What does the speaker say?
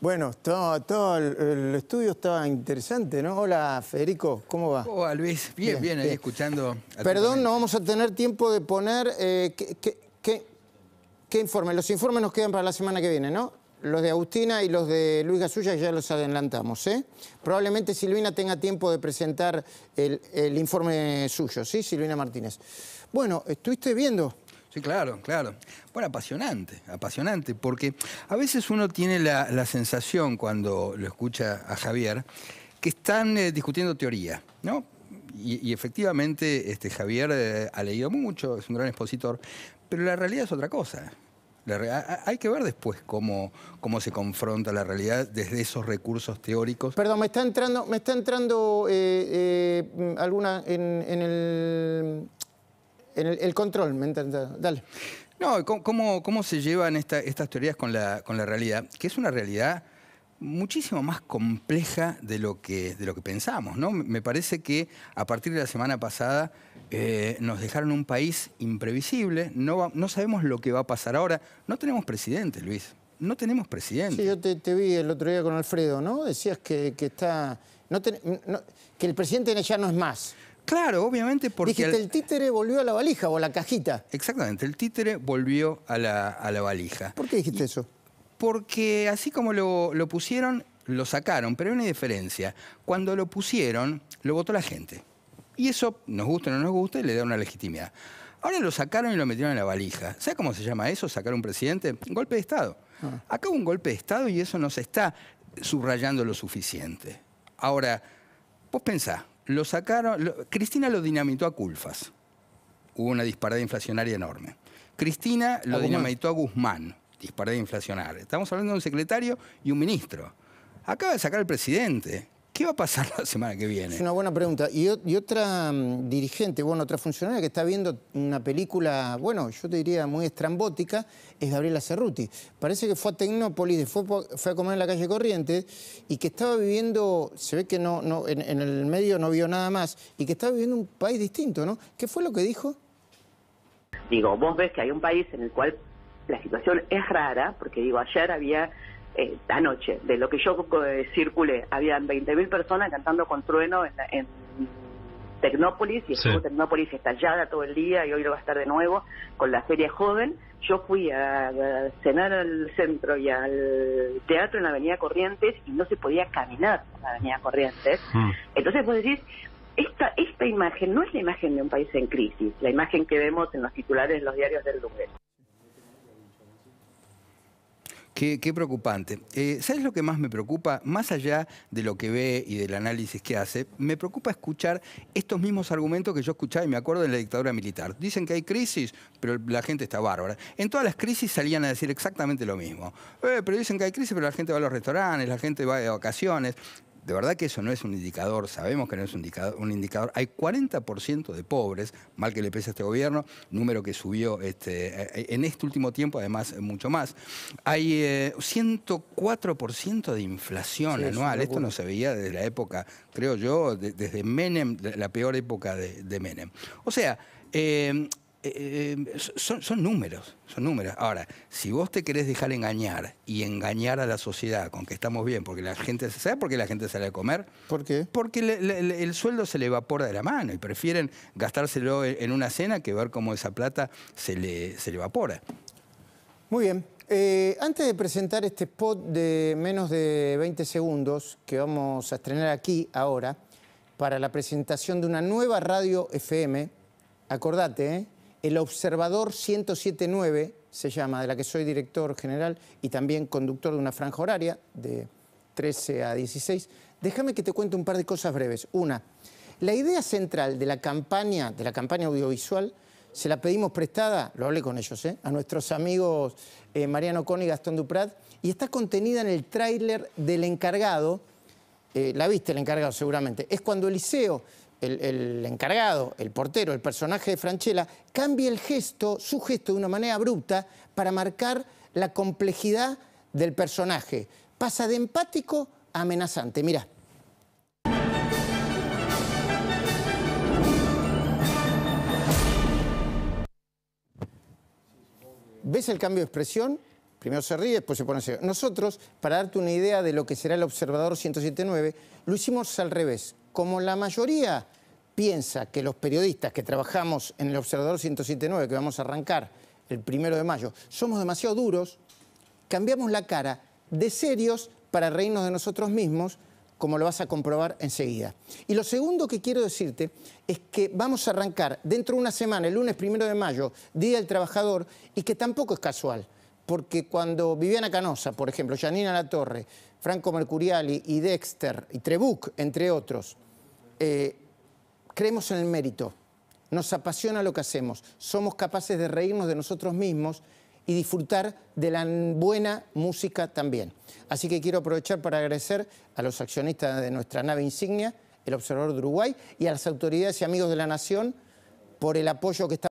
Bueno, todo, todo el, el estudio estaba interesante, ¿no? Hola, Federico, ¿cómo va? Hola Luis, bien, bien, ahí escuchando. Perdón, no vamos a tener tiempo de poner... eh, ¿qué, qué, qué- qué informe? Los informes nos quedan para la semana que viene, ¿no? Los de Agustina y los de Luis Gasulla ya los adelantamos, ¿eh? Probablemente Silvina tenga tiempo de presentar el, el informe suyo, ¿sí? Silvina Martínez. Bueno, ¿estuviste viendo? Sí, claro, claro. Bueno, apasionante, apasionante, porque a veces uno tiene la, la sensación cuando lo escucha a Javier que están eh, discutiendo teoría, ¿no? Y, efectivamente este, Javier eh, ha leído mucho, es un gran expositor, pero la realidad es otra cosa. Hay que ver después cómo, cómo se confronta la realidad desde esos recursos teóricos. Perdón, me está entrando, me está entrando eh, alguna en el, en el, el control, me entrando. Dale. No, ¿cómo- ¿cómo, se llevan esta- estas teorías con la, con la realidad? Que es una realidad muchísimo más compleja de lo que, de lo que pensamos. ¿no? Me parece que a partir de la semana pasada eh, nos dejaron un país imprevisible, no, va- no sabemos lo que va a pasar ahora. No tenemos presidente, Luis. No tenemos presidente. Sí, yo te, te vi el otro día con Alfredo, ¿no? Decías que, que está. no ten- no- que el presidente ya no es más. Claro, obviamente porque... Dijiste, el títere volvió a la valija o a la cajita. Exactamente, el títere volvió a la, a la valija. ¿Por qué dijiste eso? Porque así como lo, lo pusieron, lo sacaron, pero hay una diferencia. Cuando lo pusieron, lo votó la gente. Y eso, nos gusta o no nos gusta, le da una legitimidad. Ahora lo sacaron y lo metieron en la valija. ¿Sabe cómo se llama eso, sacar un presidente? Golpe de Estado. Acá hubo un golpe de Estado y eso no se está subrayando lo suficiente. Ahora, vos pensá, lo sacaron, lo- Cristina lo dinamitó a Culfas. Hubo una disparada inflacionaria enorme. Cristina lo A dinamitó a Guzmán, disparada inflacionaria. Estamos hablando de un secretario y un ministro. Acaba de sacar al presidente. ¿Qué va a pasar la semana que viene? Es una buena pregunta. Y, otra mm, dirigente, bueno, otra funcionaria que está viendo una película, bueno, yo te diría muy estrambótica, es Gabriela Cerruti. Parece que fue a Tecnópolis, fue, fue a comer en la calle Corrientes y que estaba viviendo, se ve que no, no, en, en el medio no vio nada más, y que estaba viviendo un país distinto, ¿no? ¿Qué fue lo que dijo? Digo, vos ves que hay un país en el cual la situación es rara, porque digo, ayer había, eh, anoche, de lo que yo eh, circulé, habían 20.000 personas cantando con trueno en, la- en Tecnópolis, y Sí. estuvo Tecnópolis estallada todo el día, y hoy lo va a estar de nuevo, con la Feria Joven. Yo fui a, a cenar al centro y al teatro en la Avenida Corrientes, y no se podía caminar por la Avenida Corrientes. Mm. Entonces vos decís, esta, esta imagen no es la imagen de un país en crisis, la imagen que vemos en los titulares de los diarios del lunes. Qué, preocupante. Eh, ¿Sabes lo que más me preocupa? Más allá de lo que ve y del análisis que hace, me preocupa escuchar estos mismos argumentos que yo escuchaba y me acuerdo en la dictadura militar. Dicen que hay crisis, pero la gente está bárbara. En todas las crisis salían a decir exactamente lo mismo. Eh, pero dicen que hay crisis, pero la gente va a los restaurantes, la gente va de vacaciones. De verdad que eso no es un indicador, sabemos que no es un indicador. Un indicador. Hay 40% de pobres, mal que le pese a este gobierno, número que subió este, eh, en este último tiempo, además eh, mucho más. Hay eh, 104% de inflación Sí, anual, esto no se veía desde la época, creo yo, de- desde Menem, la peor época de, de Menem. O sea, eh, eh, eh, son, son números, son números. Ahora, si vos te querés dejar engañar y engañar a la sociedad con que estamos bien, porque la gente, ¿sabes por qué la gente sale a comer? ¿Por qué? Porque le- le- le- el sueldo se le evapora de la mano y prefieren gastárselo en en una cena que ver cómo esa plata se le, se le evapora. Muy bien. Eh, antes de presentar este spot de menos de 20 segundos que vamos a estrenar aquí ahora para la presentación de una nueva radio FM, acordate, ¿eh? El Observador 1079 se llama, de la que soy director general y también conductor de una franja horaria de 13 a 16. Déjame que te cuente un par de cosas breves. Una, la idea central de la campaña, de la campaña audiovisual, se la pedimos prestada, lo hablé con ellos, ¿eh? a nuestros amigos eh, Mariano Con y Gastón Duprat, y está contenida en el tráiler del encargado, eh, la viste el encargado seguramente, es cuando Eliseo, el, encargado, el portero, el personaje de Franchella, cambia el gesto, su gesto de una manera abrupta para marcar la complejidad del personaje. Pasa de empático a amenazante, mira. ¿Ves el cambio de expresión? Primero se ríe, después se pone serio. Nosotros, para darte una idea de lo que será el Observador 107.9, lo hicimos al revés. Como la mayoría piensa que los periodistas que trabajamos en el Observador 107.9, que vamos a arrancar el primero de mayo, somos demasiado duros, cambiamos la cara de serios para reírnos de nosotros mismos, como lo vas a comprobar enseguida. Y lo segundo que quiero decirte es que vamos a arrancar dentro de una semana, el lunes primero de mayo, Día del Trabajador, y que tampoco es casual, porque cuando Viviana Canosa, por ejemplo, Janina Latorre, Franco Mercuriali y Dexter y Trebuch, entre otros, eh, creemos en el mérito, nos apasiona lo que hacemos, somos capaces de reírnos de nosotros mismos y disfrutar de la buena música también. Así que quiero aprovechar para agradecer a los accionistas de nuestra nave insignia, el Observador de Uruguay, y a las autoridades y amigos de la Nación por el apoyo que está